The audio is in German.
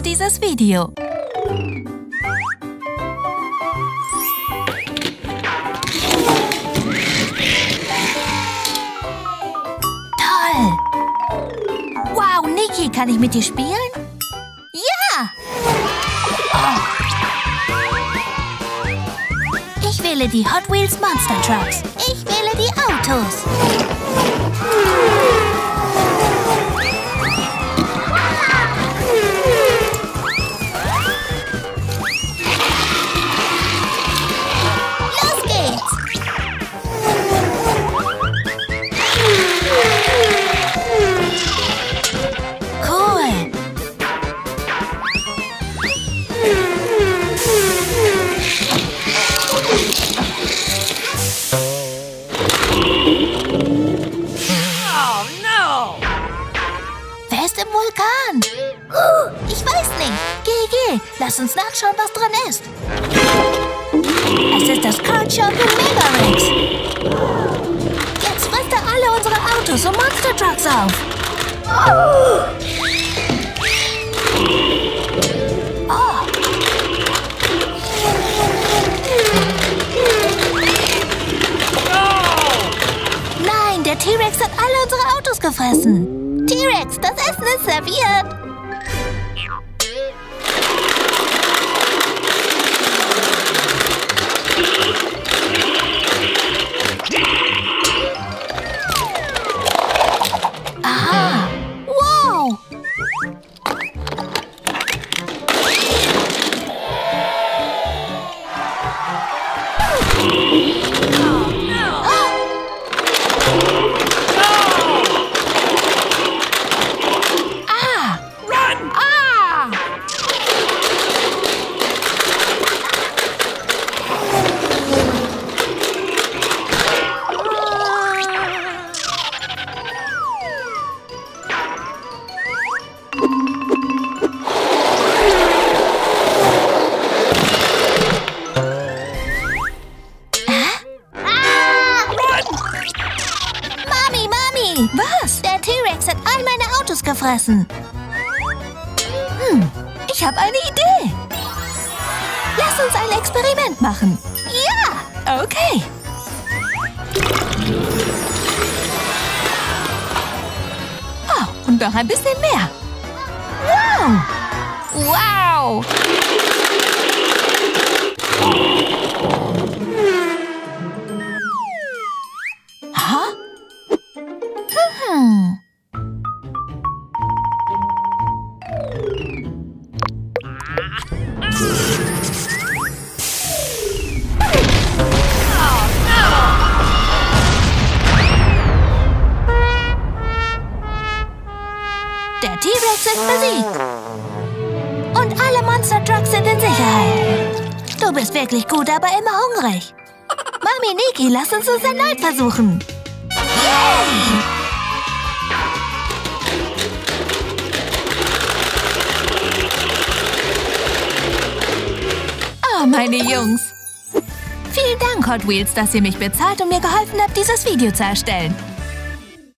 für dieses Video. Toll! Wow, Niki, kann ich mit dir spielen? Ja! Oh. Ich wähle die Hot Wheels Monster Trucks. Ich wähle die Autos. Geh. Lass uns nachschauen, was drin ist. Es ist das Kart Champion Megarex. Jetzt frisst er alle unsere Autos und Monster Trucks auf. Oh. Nein, der T-Rex hat alle unsere Autos gefressen. T-Rex, das Essen ist serviert. Was? Der T-Rex hat all meine Autos gefressen. Hm, ich habe eine Idee. Lass uns ein Experiment machen. Ja! Okay. Oh, und noch ein bisschen mehr. Wow! Wow! Der T-Rex ist besiegt. Und alle Monster Trucks sind in Sicherheit. Du bist wirklich gut, aber immer hungrig. Mami, Niki, lass uns es erneut versuchen. Yay! Meine Jungs. Vielen Dank, Hot Wheels, dass ihr mich bezahlt und mir geholfen habt, dieses Video zu erstellen.